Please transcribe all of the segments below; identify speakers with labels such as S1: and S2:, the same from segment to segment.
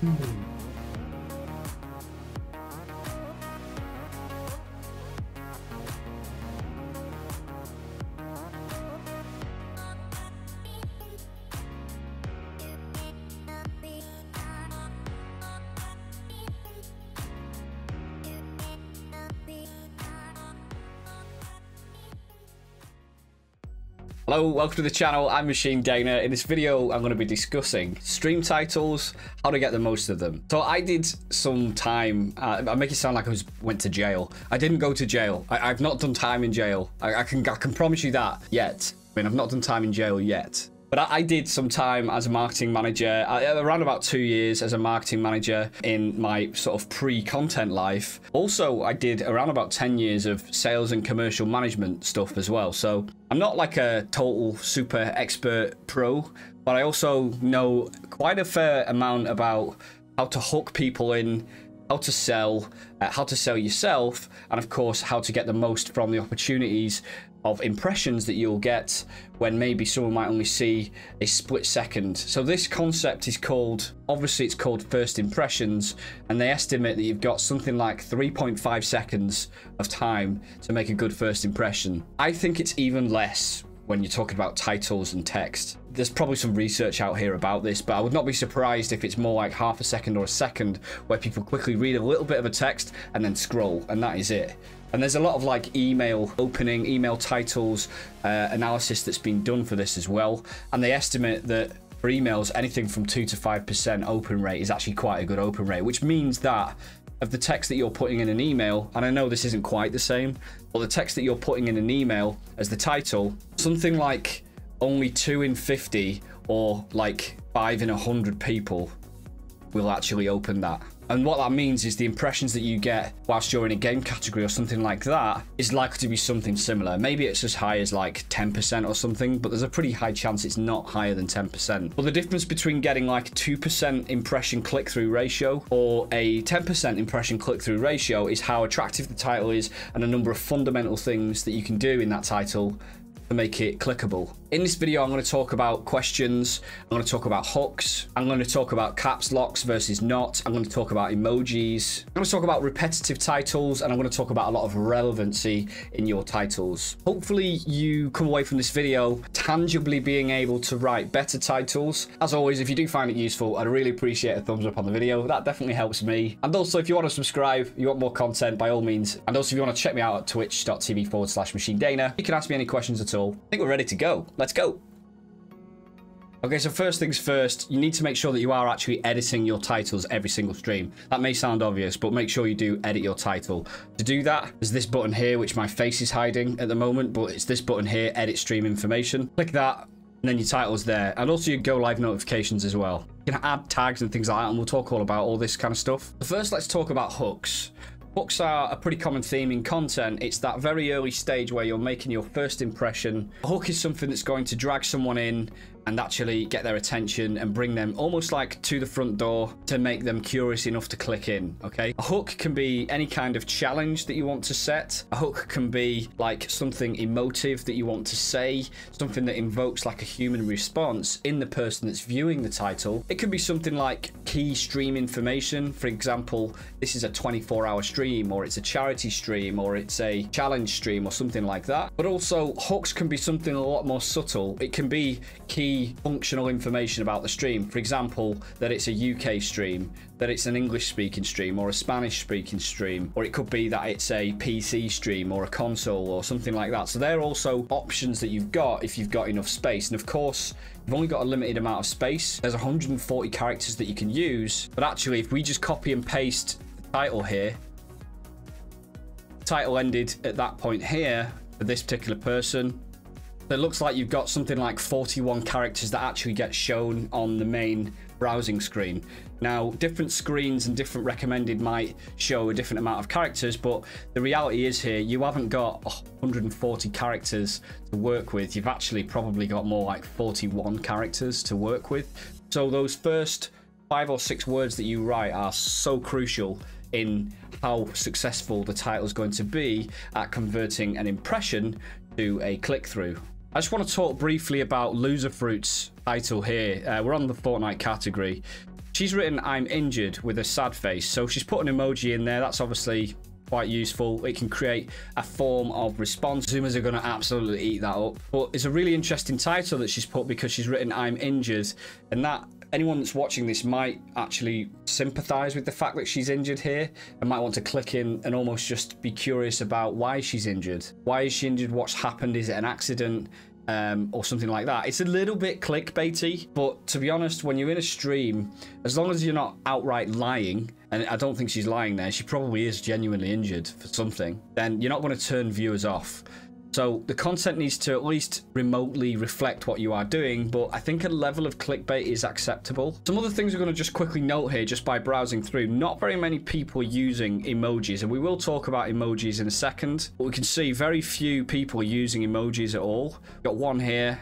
S1: 嗯。Hello, welcome to the channel. I'm Machine Daena. In this video, I'm going to be discussing stream titles, how to get the most of them. So I did some time. Uh, I make it sound like I was went to jail. I didn't go to jail. I, have not done time in jail. I, I, can I can promise you that yet. I mean, I've not done time in jail yet. But I, did some time as a marketing manager, uh, around about two years as a marketing manager in my sort of pre-content life. Also, I did around about 10 years of sales and commercial management stuff as well. So I'm not like a total super expert pro, but I also know quite a fair amount about how to hook people in how to sell, uh, how to sell yourself, and of course, how to get the most from the opportunities of impressions that you'll get when maybe someone might only see a split second. So this concept is called, obviously it's called first impressions, and they estimate that you've got something like 3.5 seconds of time to make a good first impression. I think it's even less when you're talking about titles and text. There's probably some research out here about this, but I would not be surprised if it's more like half a second or a second where people quickly read a little bit of a text and then scroll, and that is it. And there's a lot of like email opening, email titles uh, analysis that's been done for this as well. And they estimate that for emails, anything from 2 to 5% open rate is actually quite a good open rate, which means that of the text that you're putting in an email, and I know this isn't quite the same, but the text that you're putting in an email as the title, something like only 2 in 50 or like 5 in 100 people will actually open that. And what that means is the impressions that you get whilst you're in a game category or something like that is likely to be something similar. Maybe it's as high as like 10% or something, but there's a pretty high chance it's not higher than 10%. But the difference between getting like 2% impression click-through ratio or a 10% impression click-through ratio is how attractive the title is and a number of fundamental things that you can do in that title to make it clickable. In this video, I'm going to talk about questions. I'm going to talk about hooks. I'm going to talk about caps locks versus not. I'm going to talk about emojis. I'm going to talk about repetitive titles, and I'm going to talk about a lot of relevancy in your titles. Hopefully, you come away from this video tangibly being able to write better titles. As always, if you do find it useful, I'd really appreciate a thumbs up on the video. That definitely helps me. And also, if you want to subscribe, you want more content, by all means. And also, if you want to check me out at twitch.tv forward slash machine Daena, you can ask me any questions at all. I think we're ready to go. Let's go. Okay, so first things first, you need to make sure that you are actually editing your titles every single stream. That may sound obvious, but make sure you do edit your title. To do that, there's this button here, which my face is hiding at the moment, but it's this button here, edit stream information. Click that, and then your title's there. And also your go live notifications as well. You can add tags and things like that, and we'll talk all about all this kind of stuff. But First, let's talk about hooks. Hooks are a pretty common theme in content. It's that very early stage where you're making your first impression. A hook is something that's going to drag someone in and actually get their attention and bring them almost like to the front door to make them curious enough to click in, okay? A hook can be any kind of challenge that you want to set. A hook can be like something emotive that you want to say, something that invokes like a human response in the person that's viewing the title. It could be something like key stream information. For example, this is a 24 hour stream or it's a charity stream or it's a challenge stream or something like that. But also hooks can be something a lot more subtle. It can be key functional information about the stream. For example, that it's a UK stream, that it's an English speaking stream or a Spanish speaking stream, or it could be that it's a PC stream or a console or something like that. So they're also options that you've got if you've got enough space. And of course, you've only got a limited amount of space. There's 140 characters that you can use. But actually, if we just copy and paste the title here, title ended at that point here for this particular person it looks like you've got something like 41 characters that actually get shown on the main browsing screen. Now, different screens and different recommended might show a different amount of characters, but the reality is here, you haven't got 140 characters to work with. You've actually probably got more like 41 characters to work with. So those first five or six words that you write are so crucial in how successful the title is going to be at converting an impression to a click-through. I just want to talk briefly about Loserfruit's title here. Uh, we're on the Fortnite category. she's written I'm injured with a sad face. So she's put an emoji in there. That's obviously quite useful. It can create a form of response. Zoomers are going to absolutely eat that up. But it's a really interesting title that she's put because she's written I'm injured. And that anyone that's watching this might actually sympathize with the fact that she's injured here and might want to click in and almost just be curious about why she's injured. Why is she injured? What's happened? Is it an accident? Um, or something like that. It's a little bit clickbaity, but to be honest, when you're in a stream, as long as you're not outright lying, and I don't think she's lying there, she probably is genuinely injured for something, then you're not going to turn viewers off. So the content needs to at least remotely reflect what you are doing, but I think a level of clickbait is acceptable. Some other things we're going to just quickly note here just by browsing through. Not very many people using emojis, and we will talk about emojis in a second, but we can see very few people using emojis at all. Got one here,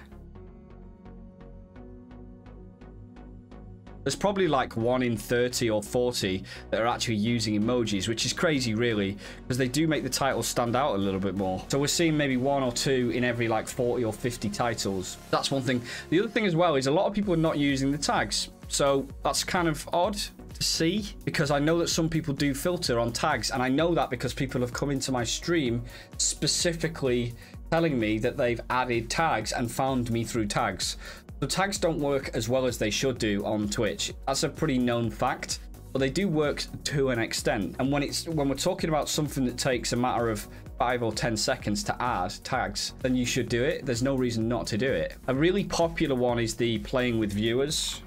S1: There's probably like 1 in 30 or 40 that are actually using emojis, which is crazy, really, because they do make the titles stand out a little bit more. So we're seeing maybe one or two in every like 40 or 50 titles. That's one thing. The other thing as well is a lot of people are not using the tags. So that's kind of odd to see because I know that some people do filter on tags and I know that because people have come into my stream specifically telling me that they've added tags and found me through tags. The tags don't work as well as they should do on Twitch. That's a pretty known fact, but they do work to an extent. And when it's when we're talking about something that takes a matter of five or 10 seconds to add tags, then you should do it. There's no reason not to do it. A really popular one is the playing with viewers.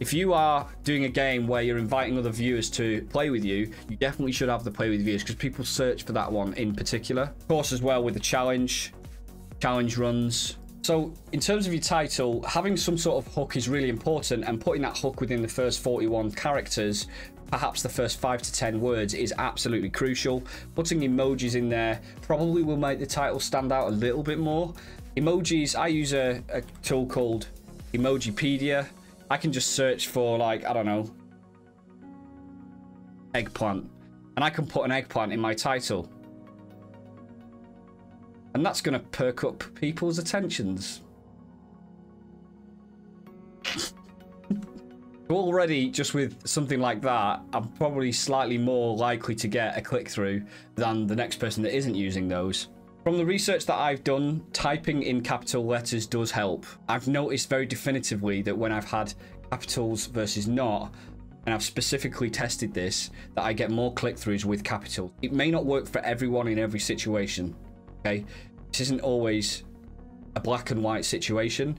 S1: If you are doing a game where you're inviting other viewers to play with you, you definitely should have the play with viewers because people search for that one in particular. Of course, as well with the challenge, challenge runs, so in terms of your title, having some sort of hook is really important and putting that hook within the first 41 characters, perhaps the first 5 to 10 words is absolutely crucial. Putting emojis in there probably will make the title stand out a little bit more. Emojis, I use a, a tool called Emojipedia. I can just search for like, I don't know, eggplant. And I can put an eggplant in my title. And that's going to perk up people's attentions. Already, just with something like that, I'm probably slightly more likely to get a click-through than the next person that isn't using those. From the research that I've done, typing in capital letters does help. I've noticed very definitively that when I've had capitals versus not, and I've specifically tested this, that I get more click-throughs with capitals. It may not work for everyone in every situation, okay? This isn't always a black and white situation.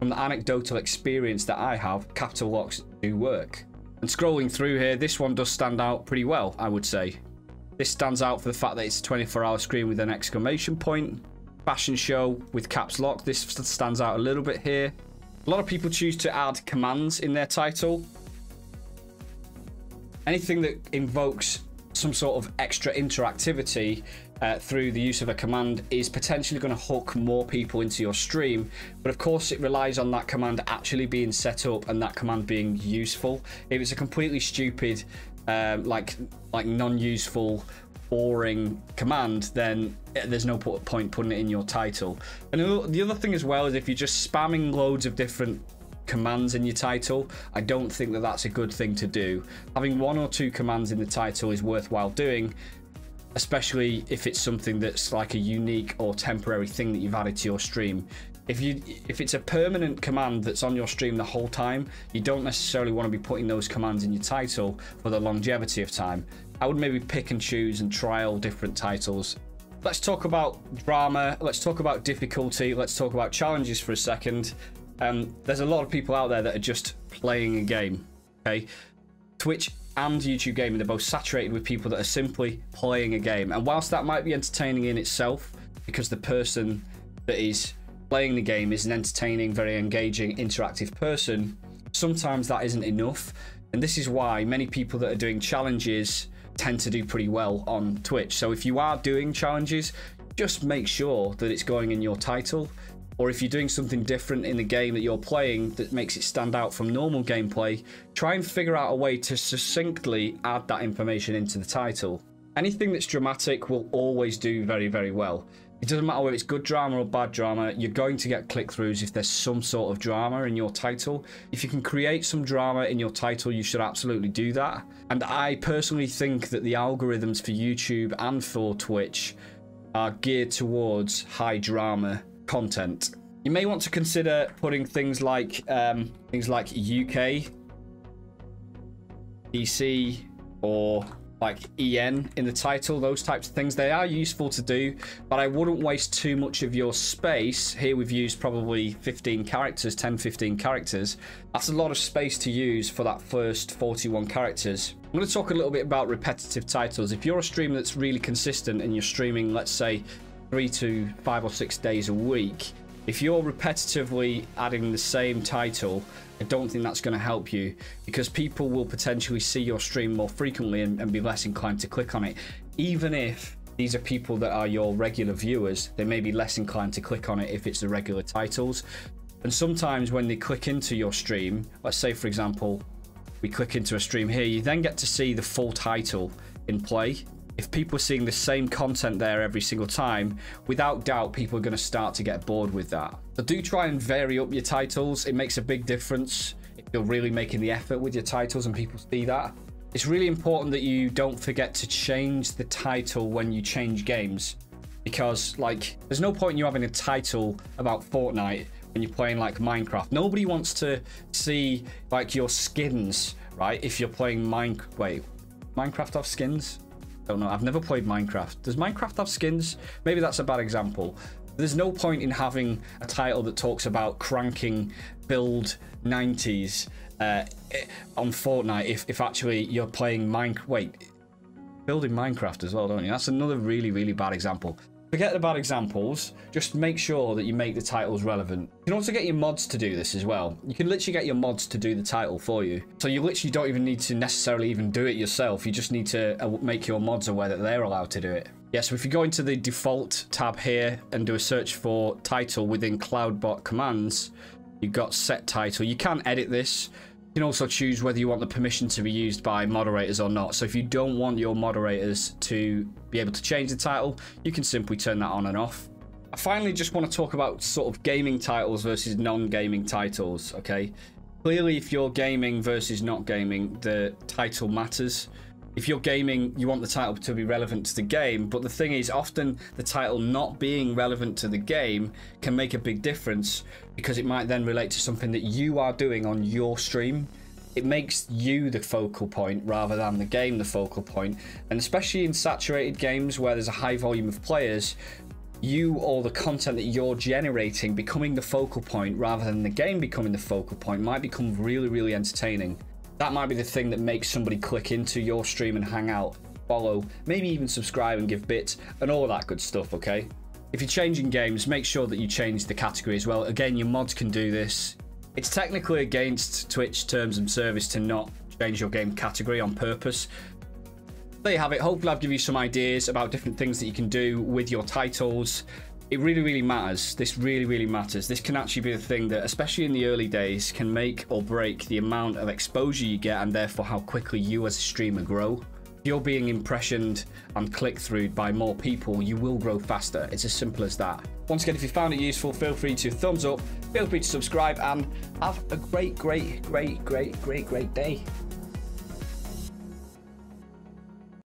S1: From the anecdotal experience that I have, capital locks do work. And scrolling through here, this one does stand out pretty well, I would say. This stands out for the fact that it's a 24 hour screen with an exclamation point. Fashion show with caps lock. This stands out a little bit here. A lot of people choose to add commands in their title. Anything that invokes some sort of extra interactivity uh, through the use of a command is potentially going to hook more people into your stream. But of course, it relies on that command actually being set up and that command being useful. If it's a completely stupid, um, like like non-useful, boring command, then there's no point putting it in your title. And the other thing as well is if you're just spamming loads of different commands in your title, I don't think that that's a good thing to do. Having one or two commands in the title is worthwhile doing, especially if it's something that's like a unique or temporary thing that you've added to your stream. If you if it's a permanent command that's on your stream the whole time, you don't necessarily want to be putting those commands in your title for the longevity of time. I would maybe pick and choose and trial different titles. Let's talk about drama, let's talk about difficulty, let's talk about challenges for a second. Um, there's a lot of people out there that are just playing a game, okay? Twitch and YouTube gaming, they're both saturated with people that are simply playing a game. And whilst that might be entertaining in itself, because the person that is playing the game is an entertaining, very engaging, interactive person, sometimes that isn't enough. And this is why many people that are doing challenges tend to do pretty well on Twitch. So if you are doing challenges, just make sure that it's going in your title or if you're doing something different in the game that you're playing that makes it stand out from normal gameplay, try and figure out a way to succinctly add that information into the title. Anything that's dramatic will always do very, very well. It doesn't matter whether it's good drama or bad drama, you're going to get click throughs if there's some sort of drama in your title. If you can create some drama in your title, you should absolutely do that. And I personally think that the algorithms for YouTube and for Twitch are geared towards high drama content. You may want to consider putting things like um, things like UK, PC, or like EN in the title, those types of things. They are useful to do, but I wouldn't waste too much of your space. Here we've used probably 15 characters, 10, 15 characters. That's a lot of space to use for that first 41 characters. I'm going to talk a little bit about repetitive titles. If you're a streamer that's really consistent and you're streaming, let's say, three to five or six days a week, if you're repetitively adding the same title, I don't think that's going to help you because people will potentially see your stream more frequently and, and, be less inclined to click on it. Even if these are people that are your regular viewers, they may be less inclined to click on it if it's the regular titles. And sometimes when they click into your stream, let's say for example, we click into a stream here, you then get to see the full title in play if people are seeing the same content there every single time, without doubt, people are going to start to get bored with that. So do try and vary up your titles. It makes a big difference if you're really making the effort with your titles and people see that. It's really important that you don't forget to change the title when you change games because like there's no point in you having a title about Fortnite when you're playing like Minecraft. Nobody wants to see like your skins, right? If you're playing Mine wait, Minecraft have skins? Don't know. I've never played Minecraft. Does Minecraft have skins? Maybe that's a bad example. There's no point in having a title that talks about cranking build 90s uh, on Fortnite if, if actually you're playing Mine. Wait, building Minecraft as well, don't you? That's another really, really bad example. Forget the bad examples, just make sure that you make the titles relevant. You can also get your mods to do this as well. You can literally get your mods to do the title for you. So you literally don't even need to necessarily even do it yourself. You just need to uh, make your mods aware that they're allowed to do it. Yeah, so if you go into the default tab here and do a search for title within CloudBot commands, you've got set title. You can edit this can also choose whether you want the permission to be used by moderators or not. So if you don't want your moderators to be able to change the title, you can simply turn that on and off. I finally just want to talk about sort of gaming titles versus non-gaming titles, okay? Clearly, if you're gaming versus not gaming, the title matters if you're gaming, you want the title to be relevant to the game. But the thing is, often the title not being relevant to the game can make a big difference because it might then relate to something that you are doing on your stream. It makes you the focal point rather than the game the focal point. And especially in saturated games where there's a high volume of players, you or the content that you're generating becoming the focal point rather than the game becoming the focal point might become really, really entertaining. That might be the thing that makes somebody click into your stream and hang out, follow, maybe even subscribe and give bits and all that good stuff, okay? If you're changing games, make sure that you change the category as well. Again, your mods can do this. It's technically against Twitch terms and service to not change your game category on purpose. There you have it. Hopefully I've given you some ideas about different things that you can do with your titles it really, really matters. This really, really matters. This can actually be the thing that, especially in the early days, can make or break the amount of exposure you get and therefore how quickly you as a streamer grow. If you're being impressioned and clicked through by more people, you will grow faster. It's as simple as that. Once again, if you found it useful, feel free to thumbs up, feel free to subscribe, and have a great, great, great, great, great, great day.